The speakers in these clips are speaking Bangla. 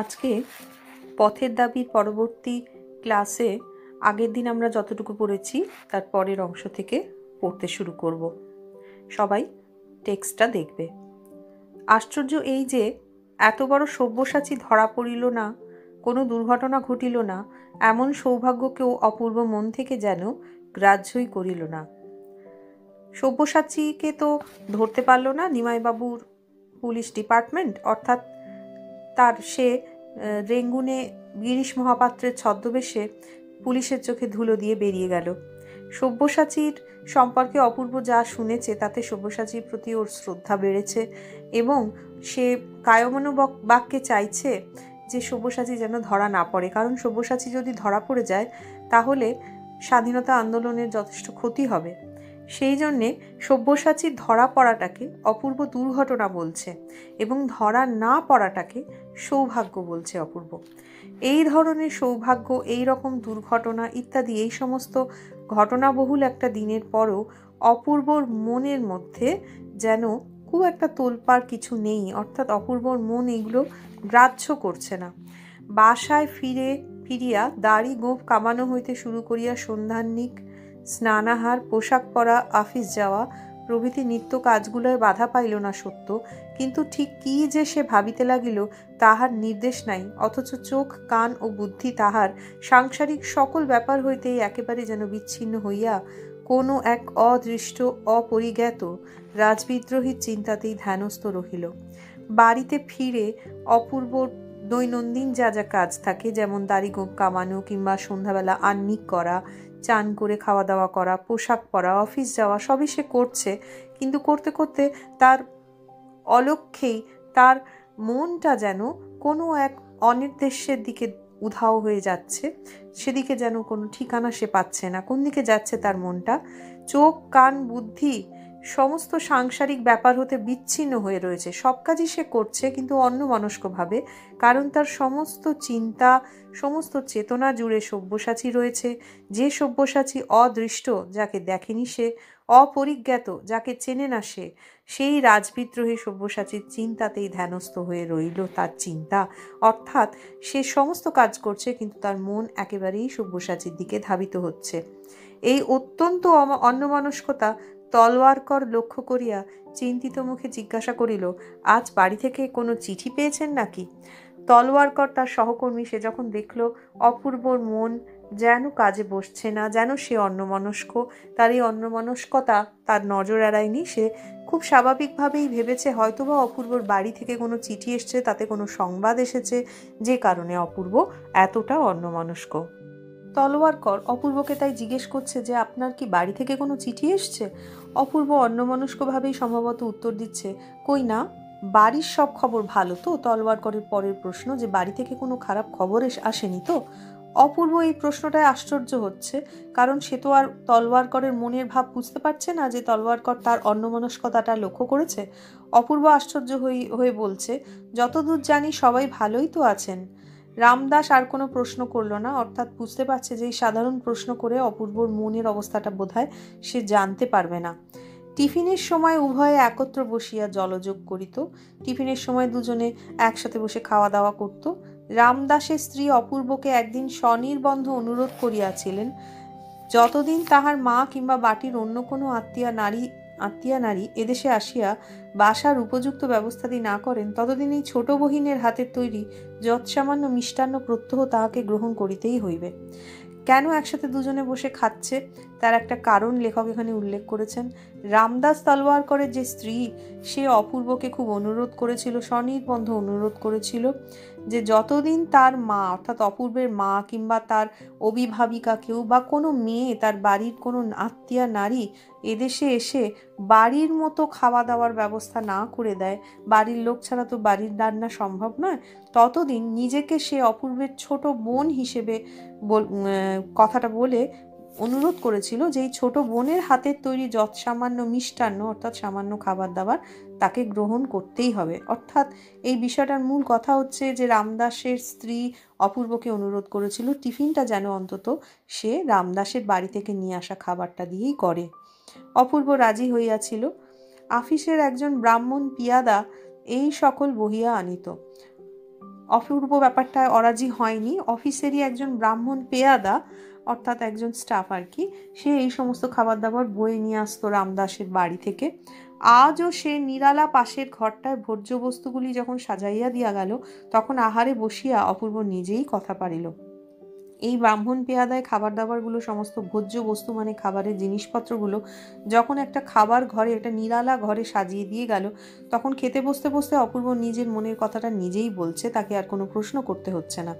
আজকে পথের দাবির পরবর্তী ক্লাসে আগের দিন আমরা যতটুকু পড়েছি, তার পরের অংশ থেকে পড়তে শুরু করব। সবাই টেক্সটটা দেখবে। আশ্চর্য এই যে, এত বড় সব্যসাচী ধরা পড়িল না, কোনো দুর্ঘটনা ঘটিল না, এমন সৌভাগ্যকেও অপূর্ব মন থেকে যেন গ্রাহ্যই করিল না। সব্যসাচীকে তো ধরতে পারল না নিমাইবাবুর পুলিশ ডিপার্টমেন্ট, অর্থাৎ তার সে রেঙ্গুনে গিরিশ মহাপাত্রের ছদ্মবেশে পুলিশের চোখে ধুলো দিয়ে বেরিয়ে গেল। সব্যসাচীর সম্পর্কে অপূর্ব যা শুনেছে, তাতে সব্যসাচীর প্রতি ওর শ্রদ্ধা বেড়েছে এবং সে কায়মনো বাক্যে চাইছে যে সব্যসাচী যেন ধরা না পড়ে। কারণ সব্যসাচী যদি ধরা পড়ে যায়, তাহলে স্বাধীনতা আন্দোলনের যথেষ্ট ক্ষতি হবে। সেই জন্যে সব্যসাচী ধরা পড়াটাকে অপূর্ব দুর্ঘটনা বলছে এবং ধরা না পড়াটাকে সৌভাগ্য বলছে অপূর্ব। এই ধরনের সৌভাগ্য, এই রকম দুর্ঘটনা ইত্যাদি, এই সমস্ত ঘটনাবহুল একটা দিনের পরও অপূর্বর মনের মধ্যে যেন খুব একটা তোলপার কিছু নেই, অর্থাৎ অপূর্বর মন এগুলো গ্রাহ্য করছে না। বাসায় ফিরে ফিরিয়া দাড়ি গোপ কামানো হইতে শুরু করিয়া সন্ধ্যান্নিক স্নানাহার, পোশাক পরা, অফিস যাওয়া, প্রভৃতি নিত্য কাজগুলোয় বাধা পাইল না সত্য, কিন্তু ঠিক কি যে সে ভাবিতে লাগিল তাহার নির্দেশ নাই, অথচ চোখ, কান ও বুদ্ধি তাহার সাংসারিক সকল ব্যাপার হইতেই একেবারে যেন বিচ্ছিন্ন হইয়া কোনো এক অদৃষ্ট, অপরিজ্ঞাত রাজবিদ্রোহীর চিন্তাতেই ধ্যানস্থ রহিল। বাড়িতে ফিরে অপূর্ব দৈনন্দিন যা যা কাজ থাকে, যেমন দাড়ি কামানো কিংবা সন্ধ্যাবেলা আন্নিক করা চান করে খাওয়া দাওয়া করা, পোশাক পরা, অফিস যাওয়া, সবই সে করছে। কিন্তু করতে করতে তার অলক্ষেই তার মনটা যেন কোনো এক অনির্দেশ্যের দিকে উধাও হয়ে যাচ্ছে। সেদিকে যেন কোনো ঠিকানা সে পাচ্ছে না। কোন দিকে যাচ্ছে তার মনটা? চোখ, কান, বুদ্ধি সমস্ত সাংসারিক ব্যাপার হতে বিচ্ছিন্ন হয়ে রয়েছে। সব কাজই সে করছে কিন্তু অন্য অন্যমনস্কভাবে, কারণ তার সমস্ত চিন্তা, সমস্ত চেতনা জুড়ে সব্যসাচী রয়েছে। যে সব্যসাচী অদৃষ্ট, যাকে দেখেনি সে, অপরিজ্ঞাত, যাকে চেনে না সে, সেই রাজবিদ্রোহী সব্যসাচীর চিন্তাতেই ধ্যানস্থ হয়ে রইল তার চিন্তা। অর্থাৎ সে সমস্ত কাজ করছে কিন্তু তার মন একেবারেই সব্যসাচীর দিকে ধাবিত হচ্ছে। এই অত্যন্ত অন্যমনস্কতা তলোয়ারকর লক্ষ্য করিয়া চিন্তিত মুখে জিজ্ঞাসা করিল, আজ বাড়ি থেকে কোনো চিঠি পেয়েছেন নাকি? তলোয়ারকর তার সহকর্মী সে যখন দেখল, অপূর্বর মন যেন কাজে বসছে না, যেন সে অন্যমনস্ক, তার এই অন্যমনস্কতা তার নজর এড়ায়নি, সে খুব স্বাভাবিকভাবেই ভেবেছে হয়তোবা অপূর্বর বাড়ি থেকে কোনো চিঠি এসছে, তাতে কোনো সংবাদ এসেছে, যে কারণে অপূর্ব এতটা অন্যমনস্ক। তলোয়ারকর অপূর্বকে তাই জিজ্ঞেস করছে যে, আপনার কি বাড়ি থেকে কোনো চিঠি এসছে? অপূর্ব অন্যমনস্কভাবেই সম্ভবত উত্তর দিচ্ছে, কই না, বাড়ির সব খবর ভালো তো? তলোয়ারকরের পরের প্রশ্ন যে, বাড়ি থেকে কোনো খারাপ খবর আসেনি তো? অপূর্ব এই প্রশ্নটায় আশ্চর্য হচ্ছে, কারণ সে তো আর তলোয়ারকরের মনের ভাব বুঝতে পারছে না যে তলোয়ারকর তার অন্যমনস্কতাটা লক্ষ্য করেছে। অপূর্ব আশ্চর্য হয়ে বলছে, যতদূর জানি সবাই ভালোই তো আছেন। রামদাস আর কোনো প্রশ্ন করল না, অর্থাৎ বুঝতে পারছে যে এই সাধারণ প্রশ্ন করে অপূর্বর মনের অবস্থাটা বোধহয় সে জানতে পারবে না। টিফিনের সময় উভয়ে একত্র বসিয়া জলযোগ করিত। টিফিনের সময় দুজনে একসাথে বসে খাওয়া দাওয়া করত। রামদাসের স্ত্রী অপূর্বকে একদিন স্বনির্বন্ধ অনুরোধ করিয়াছিলেন, যতদিন তাহার মা কিংবা বাটির অন্য কোনো আত্মীয় নারী আত্মীয়া নারী এদেশে আসিয়া বাসার উপযুক্ত ব্যবস্থাদি না করেন, ততদিন এই ছোট বহিনের হাতের তৈরি যৎসামান্য মিষ্টান্ন প্রত্যহ তাহাকে গ্রহণ করিতেই হইবে। কেন একসাথে দুজনে বসে খাচ্ছে? তার একটা কারণ লেখক এখানে উল্লেখ করেছেন। রামদাস তালোয়ারকরের যে স্ত্রী, সে অপূর্বকে খুব অনুরোধ করেছিল, স্বনির্বন্ধ অনুরোধ করেছিল। যে যতদিন তার মা, অর্থাৎ অপূর্বের মা কিংবা তার অভিভাবিকা কেউ বা কোনো মেয়ে, তার বাড়ির কোনো আত্মীয়া, নারী এদেশে এসে বাড়ির মতো খাওয়া দাওয়ার ব্যবস্থা না করে দেয়, বাড়ির লোক ছাড়া তো বাড়ির রান্না সম্ভব নয়, ততদিন নিজেকে সে অপূর্বের ছোট বোন হিসেবে কথাটা বলে অনুরোধ করেছিল যে এই ছোট বোনের হাতের তৈরি যৎ সামান্য মিষ্টান্ন, অর্থাৎ সামান্য খাবার দাবার তাকে গ্রহণ করতেই হবে। অর্থাৎ এই বিষয়টার মূল কথা হচ্ছে যে রামদাসের স্ত্রী অপূর্বকে অনুরোধ করেছিল, টিফিনটা যেন অন্তত সে রামদাসের বাড়ি থেকে নিয়ে আসা খাবারটা দিয়েই করে। অপূর্ব রাজি হইয়াছিল। আফিসের একজন ব্রাহ্মণ পিয়াদা এই সকল বহিয়া আনিত। অপূর্ব ব্যাপারটায় অরাজি হয়নি। অফিসেরই একজন ব্রাহ্মণ পেয়াদা, অর্থাৎ একজন স্টাফ আর কি, সে এই সমস্ত খাবার দাবার বয়ে নিয়ে আসতো রামদাসের বাড়ি থেকে। আজও সে নিরালা পাশের ঘরটায় ভোজ্য বস্তুগুলি যখন সাজাইয়া দিয়া গেল, তখন আহারে বসিয়া অপূর্ব নিজেই কথা পারিল। এই ব্রাহ্মণ পেয়াদায় খাবার দাবারগুলো সমস্ত ভোজ্য বস্তু মানে খাবারের জিনিসপত্রগুলো, যখন একটা খাবার ঘরে, একটা নিরালা ঘরে সাজিয়ে দিয়ে গেল, তখন খেতে বসতে বসতে অপূর্ব নিজের মনের কথাটা নিজেই বলছে, তাকে আর কোনো প্রশ্ন করতে হচ্ছে না।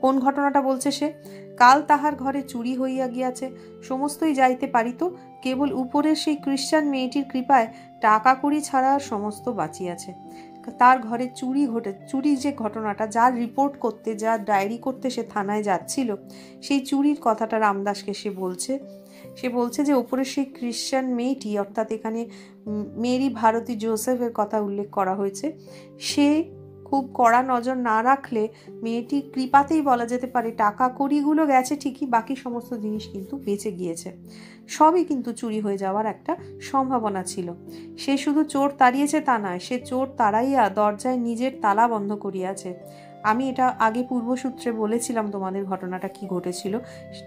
কোন ঘটনাটা বলছে সে? কাল তাহার ঘরে চুরি হইয়া গিয়াছে, সমস্তই যাইতে পারিত কেবল উপরের সেই খ্রিস্টান মেয়েটির কৃপায় টাকা কড়ি ছাড়া সমস্ত বাঁচিয়াছে তার ঘরে চুরি ঘটে, চুরি যে ঘটনাটা, যার রিপোর্ট করতে, যার ডায়েরি করতে সে থানায় যাচ্ছিল, সেই চুরির কথাটা রামদাসকে সে বলছে। সে বলছে যে ওপরে সেই খ্রিশ্চান মেয়েটি, অর্থাৎ এখানে মেরি ভারতী জোসেফের কথা উল্লেখ করা হয়েছে, সে খুব কড়া নজর না রাখলে মেয়েটির কৃপাতেই বলা যেতে পারে টাকা কড়িগুলো গেছে ঠিকই, বাকি সমস্ত জিনিস কিন্তু বেঁচে গিয়েছে। সবই কিন্তু চুরি হয়ে যাওয়ার একটা সম্ভাবনা ছিল। সে শুধু চোর তাড়িয়েছে তা নয়, সে চোর তাড়াইয়া দরজায় নিজের তালা বন্ধ করিয়াছে। আমি এটা আগে পূর্বসূত্রে বলেছিলাম তোমাদের ঘটনাটা কি ঘটেছিল।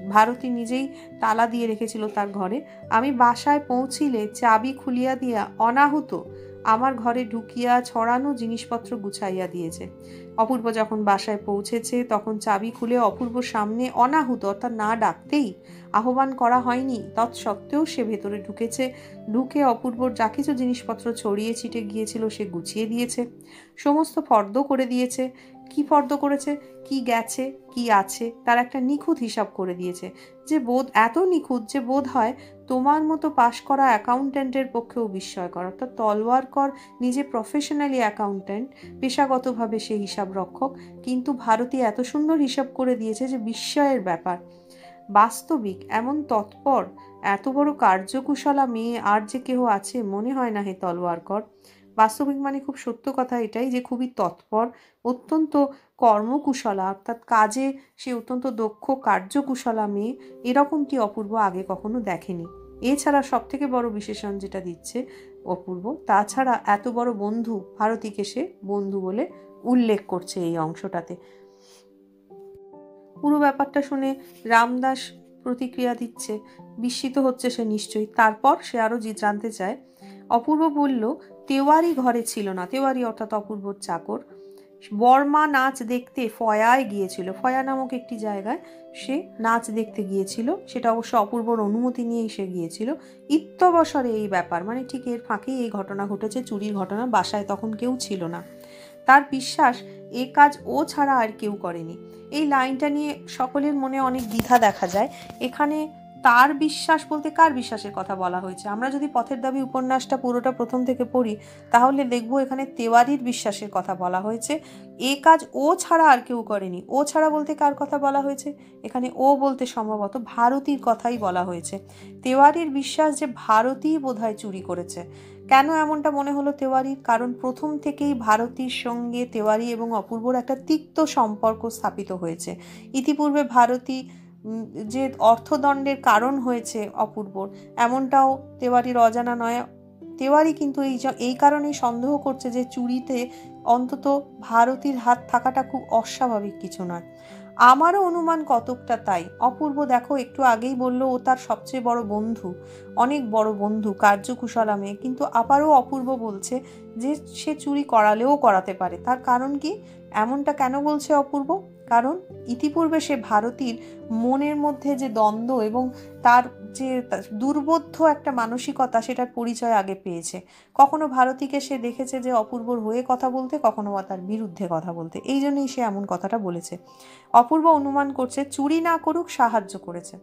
ভারতী নিজেই তালা দিয়ে রেখেছিল তার ঘরে। আমি বাসায় পৌঁছিলে চাবি খুলিয়া দিয়া অনাহুত আমার ঘরে ঢুকিয়া ছড়ানো জিনিসপত্র গুছাইয়া দিয়েছে। অপূর্ব যখন বাসায় পৌঁছেছে, তখন চাবি খুলে অপূর্ব সামনে অনাহুত, অর্থাৎ না ডাকতেই আহ্বান করা হয়নি। তৎসত্ত্বেও সে ভেতরে ঢুকেছে, ঢুকে অপূর্বর যা কিছু জিনিসপত্র ছড়িয়ে ছিটে গিয়েছিল সে গুছিয়ে দিয়েছে। সমস্ত ফর্দ করে দিয়েছে। কি ফর্দ করেছে? কি গেছে? কি আছে? তার একটা নিখুঁত হিসাব করে দিয়েছে। যে বোধ, এত নিখুঁত যে বোধ হয় তোমার মতো পাশ করা অ্যাকাউন্ট্যান্টের পক্ষেও বিস্ময়কর। অর্থাৎ তলওয়ারকর, নিজে প্রফেশনালি অ্যাকাউন্ট্যান্ট পেশাগতভাবে সে হিসাব রক্ষক কিন্তু ভারতী এত সুন্দর হিসাব করে দিয়েছে যে বিস্ময়ের ব্যাপার। বাস্তবিক, এমন তৎপর, এত বড় কার্যকুশলা মেয়ে আর যে কেহ আছে, মনে হয় না হে তলোয়ারকর বাস্তবিক মানে খুব সত্য কথা এটাই যে খুবই তৎপর, অত্যন্ত কর্মকুশলা। অর্থাৎ কাজে সে অত্যন্ত দক্ষ, কার্যকুশলা মেয়ে এরকমটি অপূর্ব আগে কখনো দেখেনি। এছাড়া সব থেকে বড় বিশেষণ যেটা দিচ্ছে অপূর্ব, তাছাড়া এত বড় বন্ধু ভারতীকে সে বন্ধু বলে উল্লেখ করছে এই অংশটাতে। পুরো ব্যাপারটা শুনে রামদাস প্রতিক্রিয়া দিচ্ছে, বিস্মিত হচ্ছে সে নিশ্চয়ই। তারপর সে আরও জানতে চায়, অপূর্ব বলল তেওয়ারি ঘরে ছিল না। তেওয়ারি অর্থাৎ অপূর্বর চাকর। বর্মা নাচ দেখতে ফয়ায় গিয়েছিল। ফয়া নামক একটি জায়গায় সে নাচ দেখতে গিয়েছিল। সেটা অবশ্য অপূর্বর অনুমতি নিয়েই সে গিয়েছিল। ইত্যবসরে এই ব্যাপার মানে ঠিক এর ফাঁকেই এই ঘটনা ঘটেছে, চুরির ঘটনা, বাসায় তখন কেউ ছিল না। তার বিশ্বাস, এ কাজ ও ছাড়া আর কেউ করেনি। এই লাইনটা নিয়ে সকলের মনে অনেক দ্বিধা দেখা যায়। এখানে তার বিশ্বাস বলতে কার বিশ্বাসের কথা বলা হয়েছে? আমরা যদি পথের দাবি উপন্যাসটা পুরোটা প্রথম থেকে পড়ি, তাহলে দেখব এখানে তেওয়ারির বিশ্বাসের কথা বলা হয়েছে। এ কাজ ও ছাড়া আর কেউ করেনি। ও ছাড়া বলতে কার কথা বলা হয়েছে? এখানে ও বলতে সম্ভবত ভারতীর কথাই বলা হয়েছে। তেওয়ারির বিশ্বাস যে ভারতীই বোধহয় চুরি করেছে। কেন এমনটা মনে হলো তেওয়ারির? কারণ প্রথম থেকেই ভারতীর সঙ্গে তেওয়ারি এবং অপূর্বর একটা তিক্ত সম্পর্ক স্থাপিত হয়েছে। ইতিপূর্বে ভারতী যে অর্থদণ্ডের কারণ হয়েছে অপূর্বর, এমনটাও তেওয়ারির অজানা নয়। তেওয়ারি কিন্তু এই এই কারণেই সন্দেহ করছে যে চুরিতে অন্তত ভারতীর হাত থাকাটা খুব অস্বাভাবিক কিছু নয়। আমারও অনুমান কতকটা তাই। অপূর্ব দেখো, একটু আগেই বলল, ও তার সবচেয়ে বড় বন্ধু, অনেক বড় বন্ধু, কার্যকুশলা মেয়ে। কিন্তু আবারও অপূর্ব বলছে যে সে চুরি করালেও করাতে পারে। তার কারণ কি? এমনটা কেন বলছে অপূর্ব? কারণ ইতিপূর্বে সে ভারতীর মনের মধ্যে যে দ্বন্দ্ব এবং তার যে দুর্বোধ্য একটা মানসিকতা সেটার পরিচয় আগে পেয়েছে। কখনো ভারতীকে সে দেখেছে যে অপূর্বর হয়ে কথা বলতে, কখনো বা তার বিরুদ্ধে কথা বলতে। এই জন্যই সে এমন কথাটা বলেছে। অপূর্ব অনুমান করছে, চুরি না করুক, সাহায্য করেছে।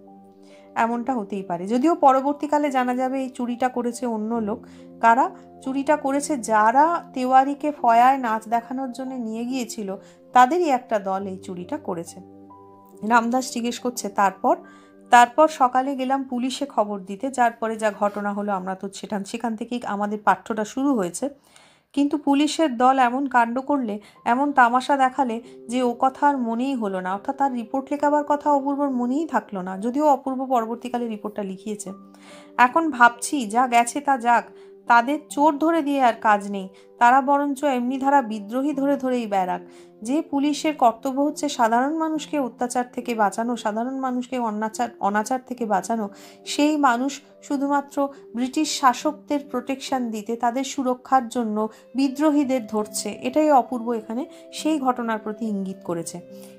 এমনটা হতেই পারে। যদিও পরবর্তীকালে জানা যাবে এই চুরিটা করেছে অন্য লোক। কারা? চুরিটা করেছে যারা তেওয়ারিকে ফয়ায় নাচ দেখানোর জন্য নিয়ে গিয়েছিল তাদেরই একটা দল এই চুরিটা করেছে। রামদাস জিজ্ঞেস করছে, তারপর? তারপর সকালে গেলাম পুলিশে খবর দিতে, যার পরে যা ঘটনা হলো আমরা তো সেখান সেখান থেকেই আমাদের পাঠ্যটা শুরু হয়েছে। কিন্তু পুলিশের দল এমন কাণ্ড করলে, এমন তামাশা দেখালে যে ও কথা আর মনেই হলো না। অর্থাৎ তার রিপোর্ট লেখাবার কথা অপূর্বর মনেই থাকল না, যদিও অপূর্ব পরবর্তীকালে রিপোর্টটা লিখিয়েছে। এখন ভাবছি, যা গেছে তা যাক, তাদের চোর ধরে দিয়ে আর কাজ নেই। তারা বরঞ্চ এমনি ধারা বিদ্রোহী ধরে ধরেই বেড়াক যে পুলিশের কর্তব্য হচ্ছে সাধারণ মানুষকে অত্যাচার থেকে বাঁচানো, সাধারণ মানুষকে অনাচার অনাচার থেকে বাঁচানো, সেই মানুষ শুধুমাত্র ব্রিটিশ শাসকদের প্রোটেকশন দিতে, তাদের সুরক্ষার জন্য বিদ্রোহীদের ধরছে। এটাই অপূর্ব এখানে, সেই ঘটনার প্রতি ইঙ্গিত করেছে।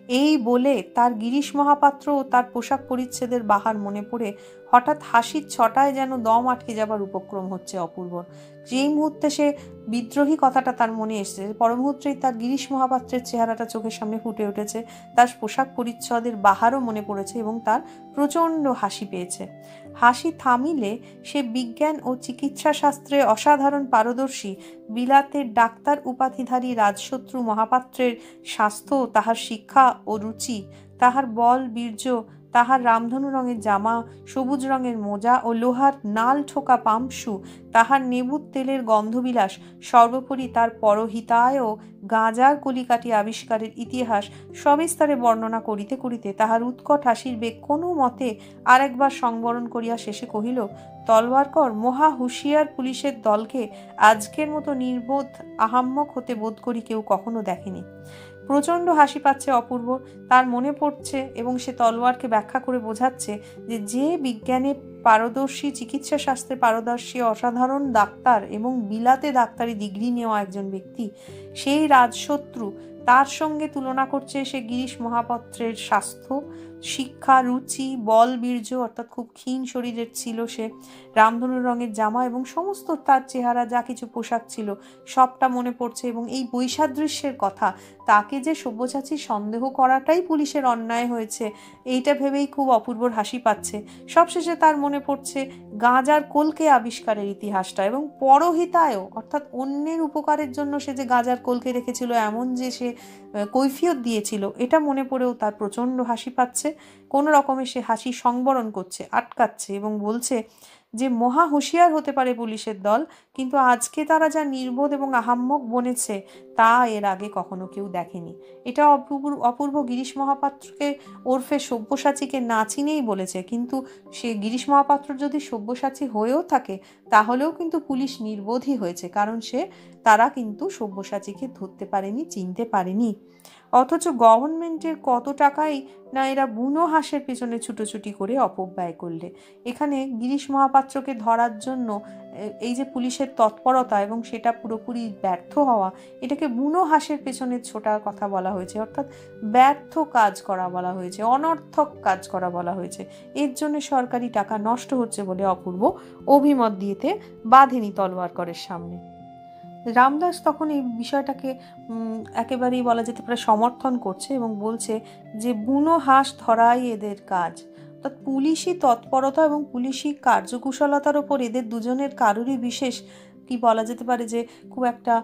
এই বলে তার গিরিশ মহাপাত্র ও তার পোশাক পরিচ্ছেদের বাহার মনে পড়ে, হঠাৎ হাসির ছটায় যেন দম আটকে যাবার উপক্রম হচ্ছে অপূর্বর। যেই মুহূর্তে সে বিদ্রোহী কথাটা তার মনে এসেছে, পরমুহূর্তেই তার গিরিশ মহাপাত্রের চেহারাটা চোখের সামনে ফুটে উঠেছে, তার পোশাক পরিচ্ছদের বাহারও মনে পড়েছে এবং তার প্রচণ্ড হাসি পেয়েছে। হাসি থামিলে সে বিজ্ঞান ও চিকিৎসা শাস্ত্রে অসাধারণ পারদর্শী, বিলাতের ডাক্তার উপাধিধারী রাজশত্রু মহাপাত্রের স্বাস্থ্য, তাহার শিক্ষা ও রুচি, তাহার বল, বীর্য তাহার রামধনু রঙের জামা, সবুজ রঙের মোজা ও লোহার নাল ঠোকা পাম্পশু তাহার নেবুত তেলের গন্ধবিলাস, সর্বোপরি তার পরহিতায় ও গাঁজার কলিকাটি আবিষ্কারের ইতিহাস সবিস্তারে বর্ণনা করিতে করিতে তাহার উৎকট হাসির বেগ কোনো মতে আরেকবার সংবরণ করিয়া শেষে কহিল তলওয়ারকর মহা হুঁশিয়ার পুলিশের দলকে আজকের মতো নির্বোধ, আহাম্মক হতে বোধ করি কেউ কখনো দেখেনি। প্রচণ্ড হাসি পাচ্ছে অপূর্ব। তার মনে পড়ছে এবং সে তলোয়ারকে ব্যাখ্যা করে বোঝাচ্ছে যে যে বিজ্ঞানে পারদর্শী, চিকিৎসা শাস্ত্রে পারদর্শী, অসাধারণ ডাক্তার এবং বিলাতে ডাক্তারি ডিগ্রি নেওয়া একজন ব্যক্তি, সেই রাজশত্রু তার সঙ্গে তুলনা করছে সে গিরিশ মহাপত্রের স্বাস্থ্য শিক্ষা, রুচি, বল, বীর্য, অর্থাৎ খুব ক্ষীণ শরীরের ছিল সে। রামধনুর রঙের জামা এবং সমস্ত তার চেহারা, যা কিছু পোশাক ছিল, সবটা মনে পড়ছে এবং এই বৈসাদৃশ্যের কথা, তাকে যে সব্যসাচী সন্দেহ করাটাই পুলিশের অন্যায় হয়েছে, এইটা ভেবেই খুব অপূর্বর হাসি পাচ্ছে। সবশেষে তার মনে পড়ছে গাঁজার কলকে আবিষ্কারের ইতিহাসটা এবং পরহিতায়ও, অর্থাৎ অন্যের উপকারের জন্য সে যে গাঁজার কলকে রেখেছিল, এমন যে সে কৈফিয়ত দিয়েছিল, এটা মনে পড়েও তার প্রচণ্ড হাসি পাচ্ছে। কোনো রকমে সে হাসি সংবরণ করছে, আটকাচ্ছে এবং বলছে যে, মহা হুঁশিয়ার হতে পারে পুলিশের দল, কিন্তু আজকে তারা যা নির্বোধ এবং আহাম্মক বনেছে, তা এর আগে কখনো কেউ দেখেনি। এটা অপূর্ব অপূর্ব গিরিশ মহাপাত্রকে ওরফে সব্যসাচীকে না চিনেই বলেছে, কিন্তু সে গিরিশ মহাপাত্র যদি সব্যসাচী হয়েও থাকে, তাহলেও কিন্তু পুলিশ নির্বোধই হয়েছে, কারণ সে, তারা কিন্তু সব্যসাচীকে ধরতে পারেনি, চিনতে পারেনি। অথচ গভর্নমেন্টের কত টাকাই না এরা বুনো হাঁসের পেছনে ছুটোছুটি করে অপব্যয় করলে। এখানে গিরিশ মহাপাত্রকে ধরার জন্য এই যে পুলিশের তৎপরতা এবং সেটা পুরোপুরি ব্যর্থ হওয়া, এটাকে বুনো হাঁসের পেছনে ছোটার কথা বলা হয়েছে, অর্থাৎ ব্যর্থ কাজ করা বলা হয়েছে, অনর্থক কাজ করা বলা হয়েছে। এর জন্য সরকারি টাকা নষ্ট হচ্ছে বলে অপূর্ব অভিমত দিয়েতে বাঁধেনি তলোয়ারকরের সামনে। রামদাস তখন এই বিষয়টাকে একেবারেই বলা যেতে পারে সমর্থন করছে এবং বলছে যে, বুনো হাঁস ধরাই এদের কাজ। অর্থাৎ পুলিশি তৎপরতা এবং পুলিশি কার্যকুশলতার ওপর এদের দুজনের কারোরই বিশেষ, কি বলা যেতে পারে যে, খুব একটা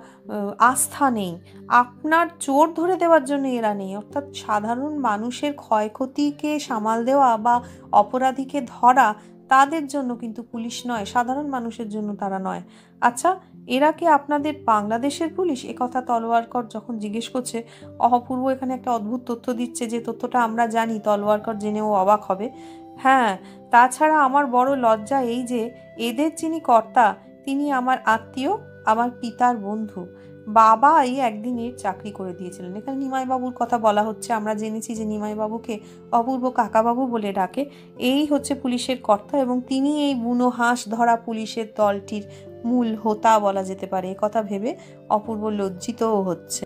আস্থা নেই। আপনার চোর ধরে দেওয়ার জন্য এরা নেই। অর্থাৎ সাধারণ মানুষের ক্ষয়ক্ষতিকে সামাল দেওয়া বা অপরাধীকে ধরা তাদের জন্য কিন্তু পুলিশ নয়, সাধারণ মানুষের জন্য তারা নয়। আচ্ছা এরা কি আপনাদের বাংলাদেশের পুলিশ? কথা তলোয়ারকর যখন জিজ্ঞেস করছে, অপূর্ব এখানে একটা অদ্ভুত তথ্য দিচ্ছে যে তথ্যটা আমরা জানি, তলোয়ারকর জেনেও অবাক হবে। হ্যাঁ তাছাড়া আমার বড় লজ্জা এই যে এদের যিনি কর্তা, তিনি আমার আত্মীয়, আমার পিতার বন্ধু। বাবা এই একদিন এর চাকরি করে দিয়েছিলেন। এখানে নিমাইবাবুর কথা বলা হচ্ছে, আমরা জেনেছি যে নিমাইবাবুকে অপূর্ব কাকাবাবু বলে ডাকে। এই হচ্ছে পুলিশের কর্তা এবং তিনি এই বুনো হাঁস ধরা পুলিশের দলটির মূল হোতা বলা যেতে পারে। কথা ভেবে অপূর্ব লজ্জিতও হচ্ছে।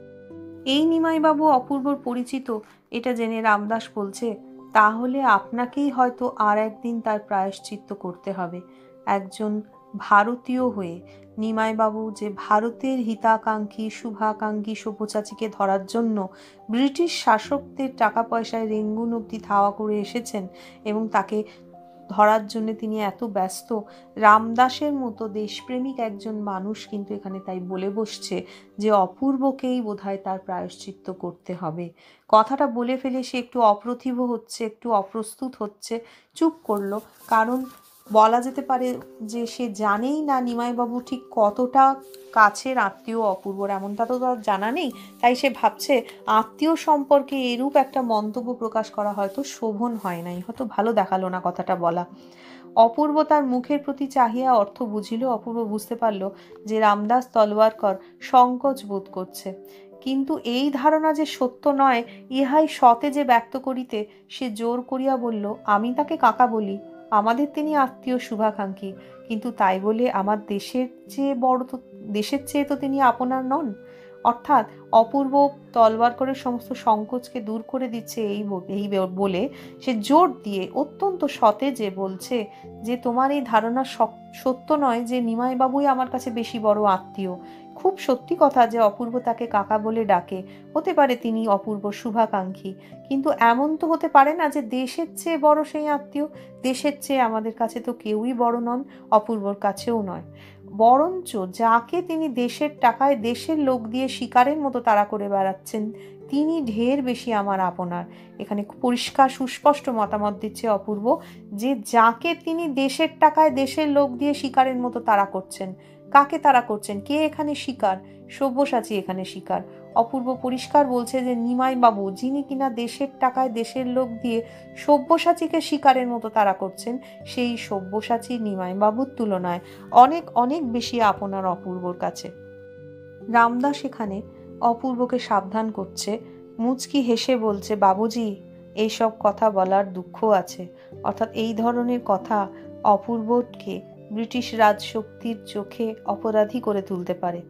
এই নিমাইবাবু অপূর্বর পরিচিত, এটা জেনে রামদাস বলছে, তাহলে আপনাকেই হয়তো আর একদিন তার প্রায়শ্চিত্ত করতে হবে। একজন ভারতীয় হয়ে নিমাইবাবু যে ভারতের হিতাকাঙ্ক্ষী, শুভাকাঙ্ক্ষী সব্যচাচীকে ধরার জন্য ব্রিটিশ শাসকদের টাকা পয়সায় রেঙ্গুন অব্দি ধাওয়া করে এসেছেন এবং তাকে ধরার জন্য তিনি এত ব্যস্ত। রামদাসের মতো দেশপ্রেমিক একজন মানুষ কিন্তু এখানে তাই বলে বসছে যে অপূর্বকেই বোধহয় তার প্রায়শ্চিত্ত করতে হবে। কথাটা বলে ফেলে সে একটু অপ্রতিভ হচ্ছে, একটু অপ্রস্তুত হচ্ছে, চুপ করল। কারণ বলা যেতে পারে যে সে জানেই না নিমাইবাবু ঠিক কতটা কাছের আত্মীয় অপূর্বর, এমনটা তো তার জানা নেই। তাই সে ভাবছে আত্মীয় সম্পর্কে এরূপ একটা মন্তব্য প্রকাশ করা হয়তো শোভন হয় নাই। হয়তো ভালো দেখাল না কথাটা বলা। অপূর্ব তার মুখের প্রতি চাহিয়া অর্থ বুঝিল। অপূর্ব বুঝতে পারল যে রামদাস তলোয়ারকর সংকোচ বোধ করছে। কিন্তু এই ধারণা যে সত্য নয়, ইহাই সতে যে ব্যক্ত করিতে সে জোর করিয়া বলল, আমি তাকে কাকা বলি। আমাদের তিনি আত্মীয় শুভাকাঙ্ক্ষী। কিন্তু তাই বলে আমার দেশের চেয়ে বড় তো, দেশের চেয়ে তো তিনি আপনার নন। অর্থাৎ অপূর্ব তলবার করে সমস্ত সংকোচকে দূর করে দিচ্ছে এই এই বলে সে জোর দিয়ে অত্যন্ত সতেজে বলছে যে, তোমার এই ধারণা সত্য নয় যে, নিমাইবাবুই আমার কাছে বেশি বড় আত্মীয়। খুব সত্যি কথা যে অপূর্ব তাকে কাকা বলে ডাকে। হতে পারে তিনি অপূর্ব শুভাকাঙ্ক্ষী। কিন্তু এমন তো হতে পারে না যে দেশের চেয়ে বড় সেই আত্মীয়। দেশের চেয়ে আমাদের কাছে তো কেউই বড় নন, অপূর্বর কাছেও নয়। বরঞ্চ যাকে তিনি দেশের টাকায় দেশের লোক দিয়ে শিকারের মতো তাড়া করে বেড়াচ্ছেন, তিনি ঢের বেশি আমার আপনার। এখানে পরিষ্কার, সুস্পষ্ট মতামত দিচ্ছে অপূর্ব যে যাকে তিনি দেশের টাকায় দেশের লোক দিয়ে শিকারের মতো তাড়া করছেন কাকে তারা করছেন? কে এখানে শিকার? সব্যসাচী এখানে শিকার। অপূর্ব পরিষ্কার বলছে যে নিমাই বাবু যিনি কিনা দেশের টাকায় দেশের লোক দিয়ে সব্যসাচীকে শিকারের মতো তারা করছেন, সেই সব্যসাচী নিমাই বাবুর তুলনায় অনেক অনেক বেশি আপনার অপূর্বর কাছে। রামদাস এখানে অপূর্বকে সাবধান করছে, মুচকি হেসে বলছে, বাবুজি, এইসব কথা বলার দুঃখ আছে। অর্থাৎ এই ধরনের কথা অপূর্বকে ব্রিটিশ রাজশক্তির চোখে অপরাধী করে তুলতে পারে।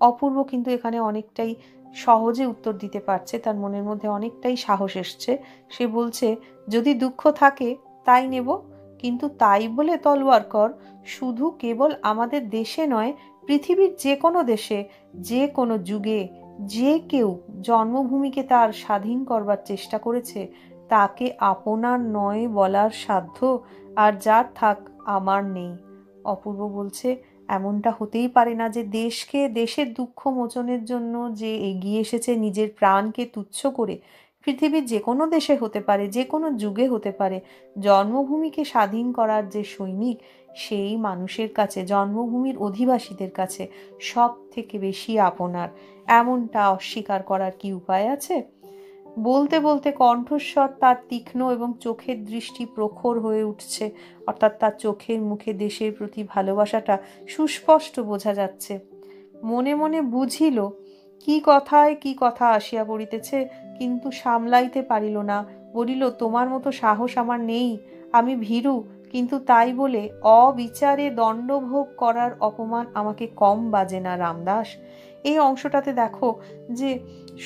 অপূর্ব কিন্তু এখানে অনেকটাই সহজে উত্তর দিতে পারছে, তার মনের মধ্যে অনেকটাই সাহস এসছে। সে বলছে, যদি দুঃখ থাকে, তাই নেব, কিন্তু তাই বলে তলোয়ার কর। শুধু কেবল আমাদের দেশে নয়, পৃথিবীর যে কোনো দেশে, যে কোনো যুগে, যে কেউ জন্মভূমিকে তার স্বাধীন করবার চেষ্টা করেছে, তাকে আপনার নয় বলার সাধ্য, আর যার থাক আমার নেই। অপূর্ব বলছে, এমনটা হতেই পারে না যে দেশকে, দেশের দুঃখ মোচনের জন্য যে এগিয়ে এসেছে নিজের প্রাণকে তুচ্ছ করে, পৃথিবীর যে কোনো দেশে হতে পারে, যে কোনো যুগে হতে পারে, জন্মভূমিকে স্বাধীন করার যে সৈনিক, সেই মানুষের কাছে, জন্মভূমির অধিবাসীদের কাছে সব থেকে বেশি আপনার। এমনটা অস্বীকার করার কি উপায় আছে? বলতে বলতে কণ্ঠস্বর তার তীক্ষ্ণ এবং চোখের দৃষ্টি প্রখর হয়ে উঠছে। অর্থাৎ তার চোখের মুখে দেশের প্রতি ভালোবাসাটা সুস্পষ্ট বোঝা যাচ্ছে। মনে মনে বুঝিল, কি কথায় কি কথা আসিয়া পড়িতেছে, কিন্তু সামলাইতে পারিল না। বলিল, তোমার মতো সাহস আমার নেই। আমি ভীরু, কিন্তু তাই বলে অবিচারে দণ্ডভোগ করার অপমান আমাকে কম বাজে না, রামদাস। এই অংশটাতে দেখো যে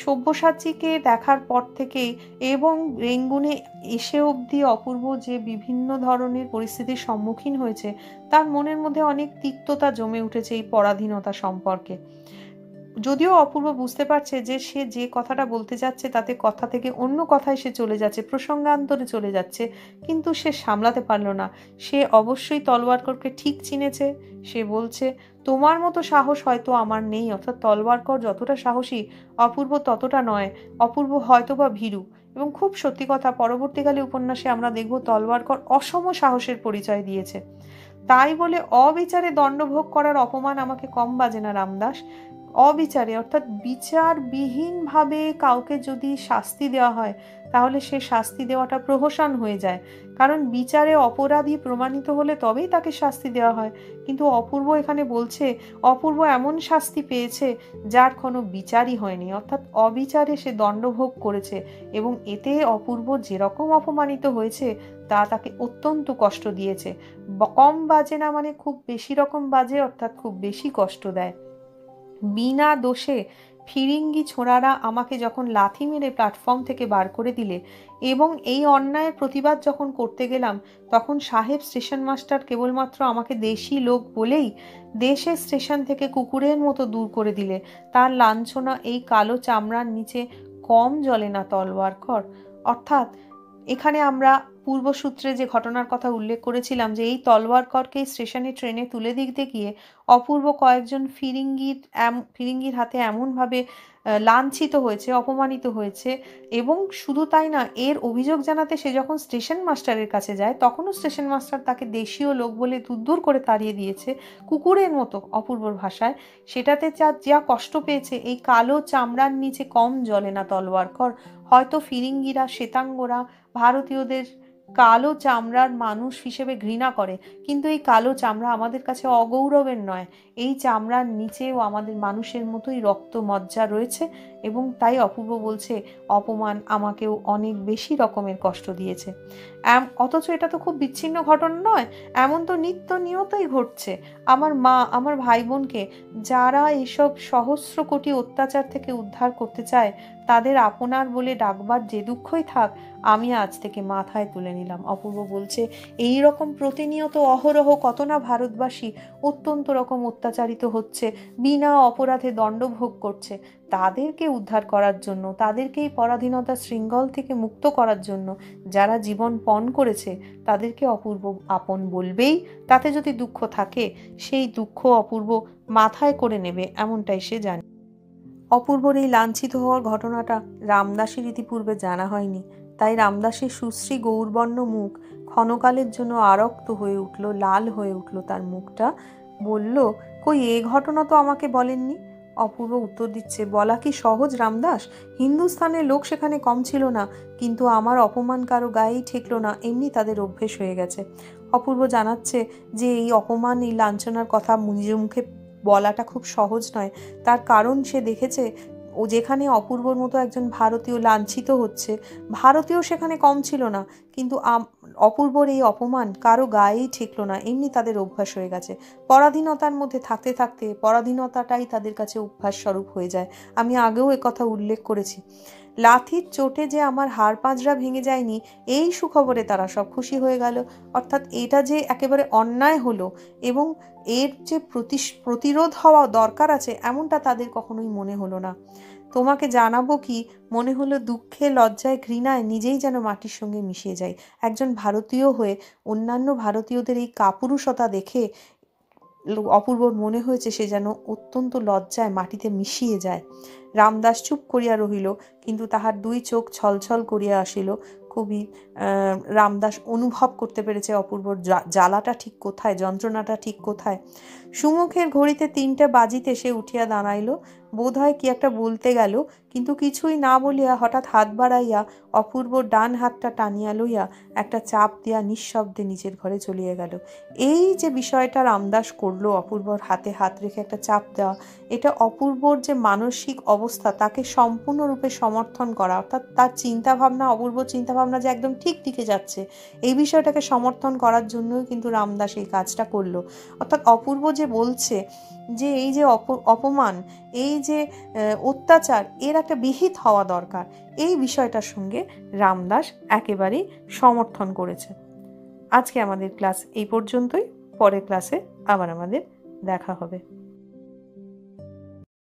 সব্যসাচীকে দেখার পর থেকেই এবং রেঙ্গুনে এসে অবধি অপূর্ব যে বিভিন্ন ধরনের পরিস্থিতির সম্মুখীন হয়েছে, তার মনের মধ্যে অনেক তিক্ততা জমে উঠেছে এই পরাধীনতা সম্পর্কে। যদিও অপূর্ব বুঝতে পারছে যে সে যে কথাটা বলতে যাচ্ছে তাতে কথা থেকে অন্য কথায় সে চলে যাচ্ছে, প্রসঙ্গান্তরে চলে যাচ্ছে, কিন্তু সে সামলাতে পারল না। সে অবশ্যই তলোয়ারকরকে ঠিক চিনেছে, সে বলছে তোমার মতো সাহস হয়তো আমার নেই, অর্থাৎ তলবারকর যতটা সাহসী, অপূর্ব ততটা নয়, অপূর্ব হয়তো বা ভীরু। এবং খুব সত্যি কথা, পরবর্তীকালে উপন্যাসে আমরা দেখব তলবারকর অসম সাহসের পরিচয় দিয়েছে। তাই বলে অবিচারে দণ্ডভোগ করার অপমান আমাকে কম বাজে না, রামদাস। অবিচারে, অর্থাৎ বিচারবিহীনভাবে কাউকে যদি শাস্তি দেওয়া হয় তাহলে সে শাস্তি দেওয়াটা প্রহসান হয়ে যায়। কারণ বিচারে অপরাধী প্রমাণিত হলে তবেই তাকে শাস্তি দেওয়া হয়। কিন্তু অপূর্ব এখানে বলছে, অপূর্ব এমন শাস্তি পেয়েছে যার কোনো বিচারই হয়নি। অর্থাৎ অবিচারে সে দণ্ডভোগ করেছে এবং এতে অপূর্ব যেরকম অপমানিত হয়েছে, তা তাকে অত্যন্ত কষ্ট দিয়েছে। কম বাজে না মানে খুব বেশি রকম বাজে, অর্থাৎ খুব বেশি কষ্ট দেয়। বিনা দোষে ফিরিঙ্গি ছোঁড়ারা আমাকে যখন লাথি মেরে প্ল্যাটফর্ম থেকে বার করে দিলে এবং এই অন্যায়ের প্রতিবাদ যখন করতে গেলাম, তখন সাহেব স্টেশন মাস্টার কেবলমাত্র আমাকে দেশি লোক বলেই দেশের স্টেশন থেকে কুকুরের মতো দূর করে দিলে। তার লাঞ্ছনা এই কালো চামড়ার নিচে কম জলে না তলোয়ার কর অর্থাৎ এখানে আমরা পূর্বসূত্রে যে ঘটনার কথা উল্লেখ করেছিলাম যে এই তলোয়ারকরকে স্টেশনে ট্রেনে তুলে দিতে গিয়ে অপূর্ব কয়েকজন ফিরিঙ্গির ফিরিঙ্গির হাতে এমনভাবে লাঞ্ছিত হয়েছে, অপমানিত হয়েছে এবং শুধু তাই না, এর অভিযোগ জানাতে সে যখন স্টেশন মাস্টারের কাছে যায়, তখনও স্টেশন মাস্টার তাকে দেশীয় লোক বলে দূর করে তাড়িয়ে দিয়েছে কুকুরের মতো অপূর্বর ভাষায়। সেটাতে যা যা কষ্ট পেয়েছে, এই কালো চামড়ার নিচে কম জলে না তলোয়ার কর। হয়তো ফিরিঙ্গিরা, শ্বেতাঙ্গরা, ভারতীয়দের কালো চামড়ার মানুষ হিসেবে ঘৃণা করে, কিন্তু এই কালো চামড়া আমাদের কাছে অগৌরবের নয়। এই চামড়ার নিচেও আমাদের মানুষের মতোই রক্ত মজ্জা রয়েছে এবং তাই অপূর্ব বলছে, অপমান আমাকেও অনেক বেশি রকমের কষ্ট দিয়েছে। অথচ এটা তো খুব বিচ্ছিন্ন ঘটনা নয়। এমন তো নিত্য নিয়তই ঘটছে। আমার মা, আমার ভাই বোনকে যারা এসব সহস্র কোটি অত্যাচার থেকে উদ্ধার করতে চায়, তাদের আপনার বলে ডাকবার যে দুঃখই থাক, আমি আজ থেকে মাথায় তুলে নিলাম। অপূর্ব বলছে, এই রকম প্রতিনিয়ত অহরহ কত না ভারতবাসী অত্যন্ত রকম অত্যাচারিত হচ্ছে, বিনা অপরাধে দণ্ডভোগ করছে। তাদেরকে উদ্ধার করার জন্য, তাদেরকেই পরাধীনতা শৃঙ্গল থেকে মুক্ত করার জন্য যারা জীবন পণ করেছে, তাদেরকে অপূর্ব আপন বলবেই। তাতে যদি দুঃখ থাকে, সেই দুঃখ অপূর্ব মাথায় করে নেবে, এমনটাই সে জানে। অপূর্বর এই লাঞ্ছিত হওয়ার ঘটনাটা রামদাসের ইতিপূর্বে জানা হয়নি। তাই রামদাসের সুশ্রী গৌরবর্ণ মুখ ক্ষণকালের জন্য আরক্ত হয়ে উঠল, লাল হয়ে উঠল তার মুখটা। বলল, কই, এ ঘটনা তো আমাকে বলেননি? অপূর্ব উত্তর দিচ্ছে, বলা কি সহজ রামদাস? হিন্দুস্থানের লোক সেখানে কম ছিল না, কিন্তু আমার অপমান কারও গায়েই ঠেকলো না, এমনি তাদের অভ্যেস হয়ে গেছে। অপূর্ব জানাচ্ছে যে এই অপমান, এই লাঞ্ছনার কথা নিজের মুখে বলাটা খুব সহজ নয়। তার কারণ সে দেখেছে ও যেখানে অপূর্বর মতো একজন ভারতীয় লাঞ্ছিত হচ্ছে, ভারতীয় সেখানে কম ছিল না, কিন্তু অপূর্বর এই অপমান কারও গায়েই ঠেকল না, এমনি তাদের অভ্যাস হয়ে গেছে। পরাধীনতার মধ্যে থাকতে থাকতে পরাধীনতাটাই তাদের কাছে অভ্যাস স্বরূপ হয়ে যায়। আমি আগেও কথা উল্লেখ করেছি। লাথির চোটে যে আমার হাড় পাঁজরা ভেঙে যায়নি, এই সুখবরে তারা সব খুশি হয়ে গেল। অর্থাৎ এটা যে একেবারে অন্যায় হলো এবং এর যে প্রতিরোধ হওয়া দরকার আছে, এমনটা তাদের কখনোই মনে হলো না। তোমাকে জানাব কি, মনে হলো দুঃখে লজ্জায় ঘৃণায় নিজেই যেন মাটির সঙ্গে মিশিয়ে যায়। একজন ভারতীয় হয়ে অন্যান্য ভারতীয়দের এই কাপুরুষতা দেখে অপূর্বর মনে হয়েছে সে যেন অত্যন্ত লজ্জায় মাটিতে মিশিয়ে যায়। রামদাস চুপ করিয়া রহিল, কিন্তু তাহার দুই চোখ ছলছল করিয়া আসিল। খুবই রামদাস অনুভব করতে পেরেছে অপূর্বর জ্বালাটা ঠিক কোথায়, যন্ত্রণাটা ঠিক কোথায়। সুমুখের ঘড়িতে তিনটা বাজিতে সে উঠিয়া দাঁড়াইল। বোধ হয় কি একটা বলতে গেল, কিন্তু কিছুই না বলিয়া হঠাৎ হাত বাড়াইয়া অপূর্ব ডান হাতটা টানিয়া লইয়া একটা চাপ দিয়া নিঃশব্দে নিজের ঘরে চলিয়া গেল। এই যে বিষয়টা রামদাস করল অপূর্বর হাতে হাত রেখে একটা চাপ দেওয়া, এটা অপূর্বর যে মানসিক অবস্থা তাকে সম্পূর্ণরূপে সমর্থন করা, অর্থাৎ তার চিন্তাভাবনা, অপূর্ব চিন্তাভাবনা যে একদম ঠিক দিকে যাচ্ছে, এই বিষয়টাকে সমর্থন করার জন্যই কিন্তু রামদাস এই কাজটা করল। অর্থাৎ অপূর্ব যে বলছে যে এই যে অপমান এই যে অত্যাচার, এর একটা বিহিত হওয়া দরকার। এই বিষয়টার সঙ্গে রামদাস একেবারেই সমর্থন করেছে। আজকে আমাদের ক্লাস এই পর্যন্তই। পরের ক্লাসে আবার আমাদের দেখা হবে।